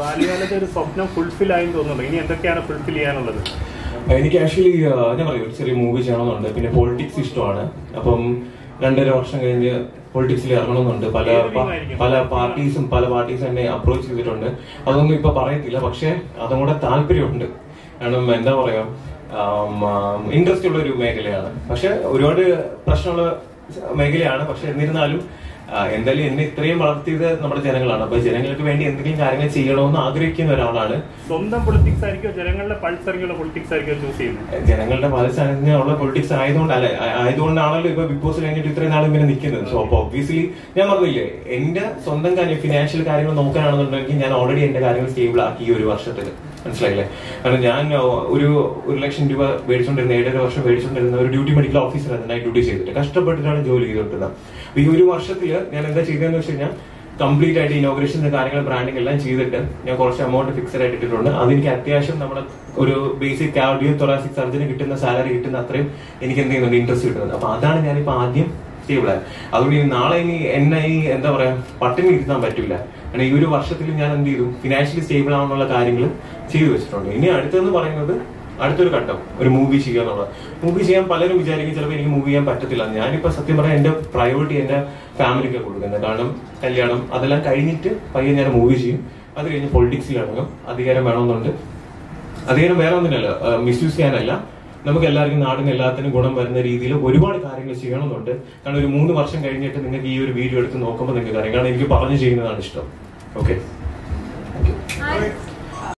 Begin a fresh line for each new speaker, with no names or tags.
ബാല്യകാലത്തെ ഒരു സ്വപ്നം ഫുൾഫിൽ തോന്നുന്നു ഇനി എന്തൊക്കെയാണ് ഫുൾഫിൽ ചെയ്യാനുള്ളത്?
എനിക്ക് ആക്ച്വലി ഞാൻ പറയും ഒരു ചെറിയ മൂവി ചെയ്യണമെന്നുണ്ട്. പിന്നെ പൊളിറ്റിക്സ് ഇഷ്ടമാണ്. അപ്പം രണ്ടര വർഷം കഴിഞ്ഞ് പൊളിറ്റിക്സിൽ ഇറങ്ങണമെന്നുണ്ട്. പല പല പാർട്ടീസും പല പാർട്ടീസും എന്നെ അപ്രോച്ച് ചെയ്തിട്ടുണ്ട്. അതൊന്നും ഇപ്പൊ പറയത്തില്ല. പക്ഷെ അതും കൂടെ താല്പര്യമുണ്ട്. കാരണം എന്താ പറയാ ഇൻട്രസ്റ്റ് ഉള്ള ഒരു മേഖലയാണ്. പക്ഷെ ഒരുപാട് പ്രശ്നമുള്ള മേഖലയാണ്. പക്ഷെ എന്നിരുന്നാലും എന്തായാലും എന്നെ ഇത്രയും വളർത്തിയത് നമ്മുടെ ജനങ്ങളാണ്. അപ്പൊ ജനങ്ങൾക്ക് വേണ്ടി എന്തെങ്കിലും കാര്യങ്ങൾ ചെയ്യണമെന്ന് ആഗ്രഹിക്കുന്ന ഒരാളാണ്.
സ്വന്തം പൊളിറ്റിക്സ് ആയിരിക്കും ജനങ്ങളുടെ പൾസ് ഇറങ്ങിയുള്ള പൊളിറ്റിക്സ് ആയിരിക്കും ചൂസ് ചെയ്യുന്നത്?
ജനങ്ങളുടെ പൾസ് ഇറങ്ങിയുള്ള പൊളിറ്റിക്സ് അല്ലെ ആയതുകൊണ്ടാണല്ലോ ഇപ്പൊ ബിഗ് ബോസ് കഴിഞ്ഞിട്ട് ഇത്രയും നാളും ഇങ്ങനെ നിൽക്കുന്നത്. സോ അപ്പൊ ഒബ്വിയസ്ലി ഞാൻ പറഞ്ഞില്ലേ എന്റെ സ്വന്തം കാര്യം ഫിനാൻഷ്യൽ കാര്യങ്ങൾ നോക്കാനാണെന്നുണ്ടെങ്കിൽ ഞാൻ ഓൾറെഡി എന്റെ കാര്യങ്ങൾ സ്റ്റേബിൾ ആക്കി ഒരു വർഷത്തിൽ. മനസ്സിലായില്ലേ? കാരണം ഞാൻ ഒരു ഒരു ലക്ഷം രൂപ മേടിച്ചോണ്ടിരുന്ന ഏഴര വർഷം മേടിച്ചോണ്ടിരുന്ന ഒരു ഡ്യൂട്ടി മെഡിക്കൽ ഓഫീസറാണ് നൈറ്റ് ഡ്യൂട്ടി ചെയ്തിട്ട് കഷ്ടപ്പെട്ടിട്ടാണ് ജോലി ചെയ്തിട്ടുള്ളത് അപ്പൊ ഈ ഒരു വർഷത്തിൽ ഞാൻ എന്താ ചെയ്തതെന്ന് വെച്ച് കഴിഞ്ഞാൽ കംപ്ലീറ്റ് ആയിട്ട് ഇനോഗ്രേഷൻ കാര്യങ്ങൾ ബ്രാൻഡിംഗ് എല്ലാം ചെയ്തിട്ട് ഞാൻ കുറച്ച് എമൗണ്ട് ഫിക്സഡ് ആയിട്ട് ഇട്ടിട്ടുണ്ട്. അതെനിക്ക് അത്യാവശ്യം നമ്മുടെ ഒരു ബേസിക് കാർഡിയോ തൊറാസിക് സർജറി കിട്ടുന്ന സാലറി കിട്ടുന്ന അത്രയും എനിക്ക് എന്ത് ചെയ്യുന്നുണ്ട്? ഇൻട്രസ്റ്റ് കിട്ടുന്നത് അപ്പൊ അതാണ് ഞാനിപ്പോ ആദ്യം സ്റ്റേബിൾ ആയത്. അതുകൊണ്ട് ഇനി നാളെ ഇനി എന്നെ ഈ എന്താ പറയാ പട്ടിണി ഇരുത്താൻ പറ്റില്ല. കാരണം ഈ ഒരു വർഷത്തിൽ ഞാൻ എന്ത് ചെയ്തു? ഫിനാൻഷ്യലി സ്റ്റേബിൾ ആവാനുള്ള കാര്യങ്ങൾ ചെയ്തു വെച്ചിട്ടുണ്ട്. ഇനി അടുത്തെന്ന് പറയുന്നത് അടുത്തൊരു ഘട്ടം ഒരു മൂവി ചെയ്യുക എന്നുള്ളത് മൂവി ചെയ്യാൻ പലരും വിചാരിക്കും ചിലപ്പോൾ എനിക്ക് മൂവി ചെയ്യാൻ പറ്റത്തില്ല. ഞാനിപ്പോ സത്യം പറഞ്ഞാൽ എന്റെ പ്രയോറിറ്റി എന്റെ ഫാമിലിക്ക് കൊടുക്കുന്നത്. കാരണം കല്യാണം അതെല്ലാം കഴിഞ്ഞിട്ട് പയ്യെ ഞാൻ മൂവി ചെയ്യും. അത് കഴിഞ്ഞ് പൊളിറ്റിക്സിൽ ഇറങ്ങും. അധികാരം വേണമെന്നുണ്ട്. അധികാരം വേറെ ഒന്നിനല്ല. മിസ്യൂസ് ചെയ്യാനല്ല. നമുക്ക് എല്ലാവർക്കും നാടിന് എല്ലാത്തിനും ഗുണം വരുന്ന രീതിയിൽ ഒരുപാട് കാര്യങ്ങൾ ചെയ്യണമെന്നുണ്ട്. കാരണം ഒരു മൂന്ന് വർഷം കഴിഞ്ഞിട്ട് നിങ്ങൾക്ക് ഈ ഒരു വീഡിയോ എടുത്ത് നോക്കുമ്പോൾ നിങ്ങൾക്ക് അറിയാം. കാരണം എനിക്ക് പറഞ്ഞു ചെയ്യുന്നതാണ് ഇഷ്ടം. ഓക്കെ.